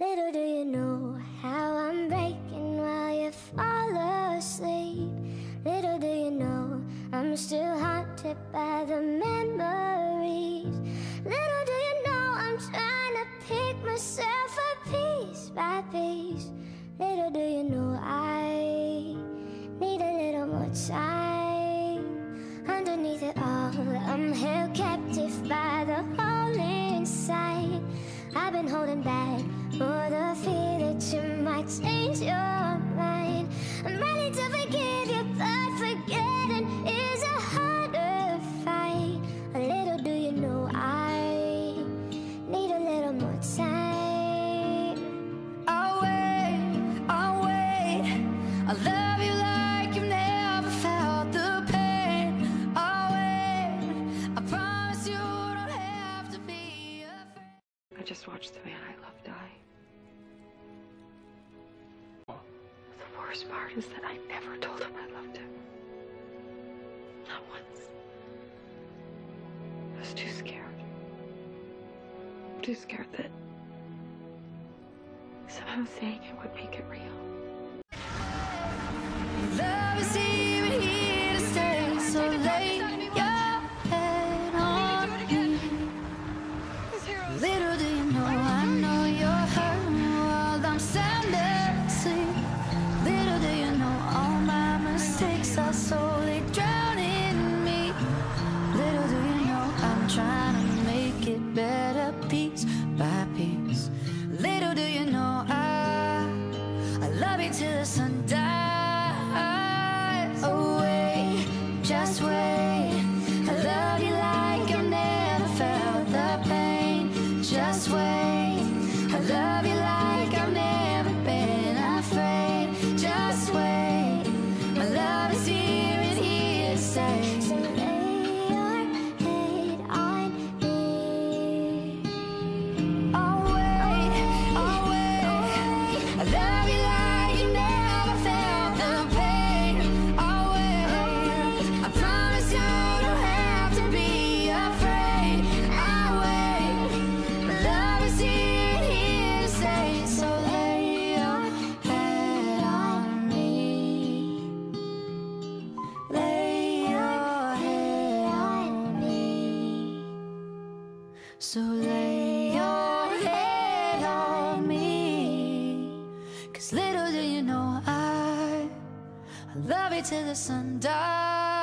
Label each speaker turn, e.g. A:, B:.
A: Little do you know how I'm breaking while you fall asleep. Little do you know I'm still haunted by the memories. Little do you know I'm trying to pick myself up piece by piece. Little do you know I need a little more time. Underneath it all, I'm held captive by the hole I
B: love you like you've never felt the pain. Oh, wait. I promise you don't have to be afraid.
C: I just watched the man I love die. The worst part is that I never told him I loved him. Not once. I was too scared. Too scared that somehow saying it would make it real.
B: Trying to make it better piece by piece. Just So lay your head on me. Cause little do you know I, I love you till the sun dies.